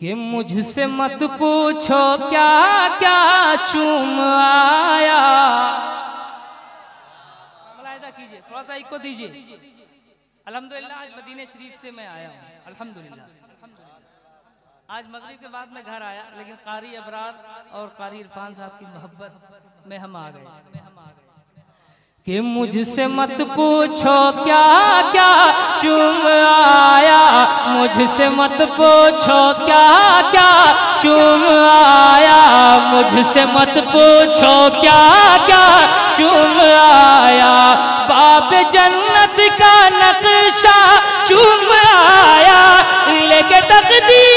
कि मुझसे मत पूछो क्या क्या चूम आया। कीजिए थोड़ा सा इको दीजिए। अल्हम्दुलिल्लाह, आज मदीने शरीफ से मैं आया हूँ। अल्हम्दुलिल्लाह। आज मगरिब के बाद मैं घर आया, लेकिन कारी अबरार और कारी इरफान साहब की मोहब्बत में हम आ गए। कि मुझसे मत पूछो क्या क्या चुम आया। मुझसे मत पूछो क्या क्या चुम आया। मुझसे मत पूछो क्या क्या चुम आया। बाप जन्नत का नक्शा चुम आया। लेके तकदीर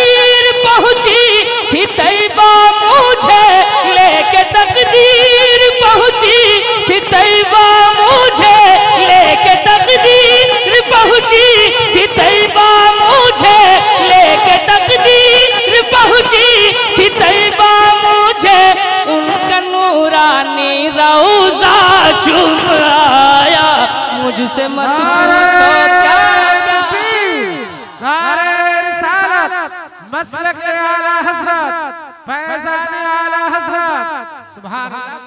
रौजा चुम आया मुझसे मत पूछो क्या मसलक आला हज़रत फैजान आला हज़रत। सुभान अल्लाह।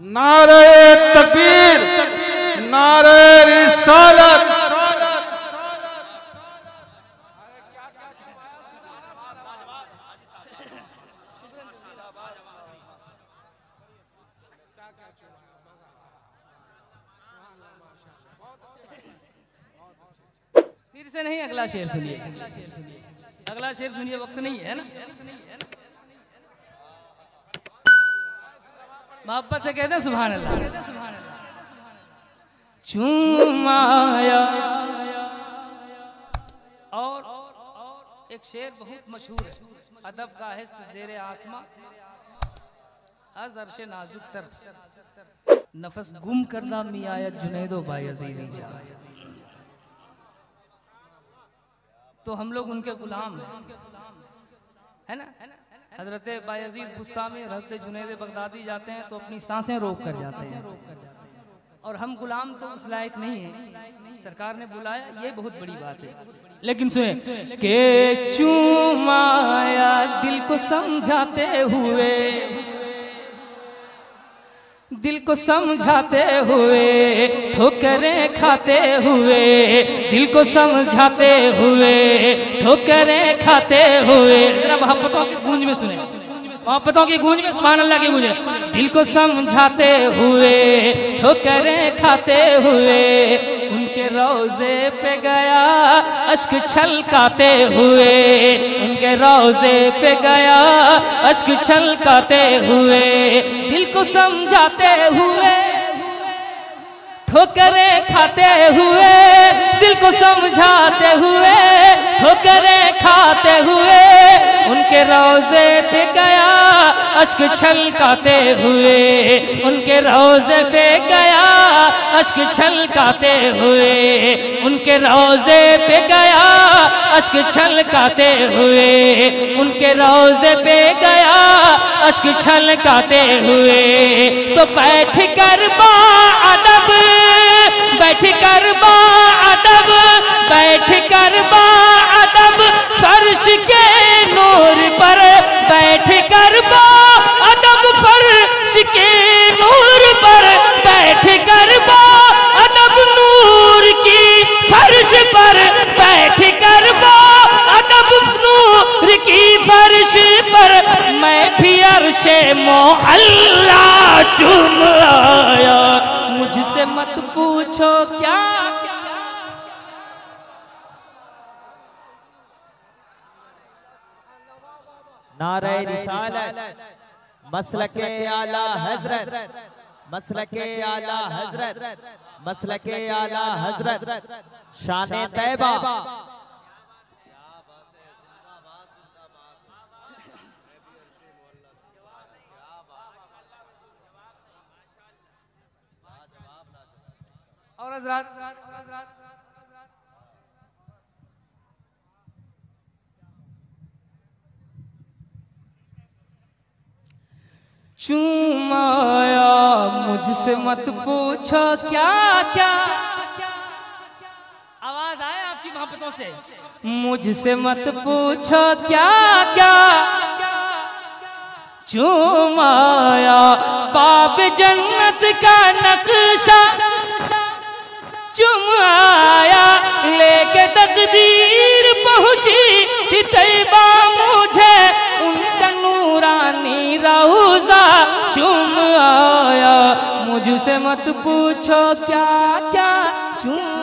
नारे तकबीर नारे रिसालत। फिर से नहीं, अगला शेर सुनिए। अगला शेर सुनिए, वक्त नहीं है ना? मोहब्बत से कहते हैं अल्लाह चुमाया। और एक शेर बहुत मशहूर है। अदब का हिस्त, जेर आसमा। अज अरश नाजुक तर। नफस गुम करना मियायत जुनैदो बायजीदी जा तो हम लोग उनके गुलाम हैं। है ना? हज़रत बायजीद बुस्तामी, हज़रत जुनैद बगदादी जाते हैं तो अपनी साँसें रोक कर जाते हैं। और हम गुलाम तो उस लायक नहीं है। सरकार ने बुलाया, ये बहुत बड़ी बात है। लेकिन सुने, के चूमाया दिल को समझाते हुए दिल को समझाते हुए, ठोकरें खाते हुए, दिल को समझाते हुए, ठोकरें खाते हुए। मोहब्बतों की गूंज में सुने। मोहब्बतों की गूंज में सुबह अल्लाह की गूंज दिल को समझाते हुए, ठोकरें खाते हुए रोज़े पे गया, अश्क छलकाते हुए। उनके रोज़े पे गया, अश्क छलकाते हुए। दिल को समझाते हुए, ठोकरे खाते हुए। दिल को समझाते हुए, ठोकरे खाते हुए। उनके रोज़े पे गया, अश्क छलकाते हुए। उनके रोज़े पे गया अश्क छलकाते हुए उनके रोज़े पे गया, अश्क छलकाते हुए उनके रोज़े पे गया, अश्क छलकाते हुए। तो बैठ कर बा अदब, बैठ कर बा अदब, बैठ कर बा अरशे मोहल्ला चुम आया मुझसे मत पूछो क्या नारे रिसालत। मसलक आला हज़रत। मसलक आला हज़रत। मसलक आला हज़रत। शान तैबा और हजरात चुमाया, मुझसे मत पूछो क्या क्या? आवाज़ आए आपकी मोहब्बतों से? मुझसे मत पूछो क्या क्या? चुमाया बाब जन्नत का नक्शा। चुमाया लेके तकदीर पहुँची थी तैबा मुझे उनका नूरानी रौजा चुम आया मुझसे मत पूछो क्या क्या चुम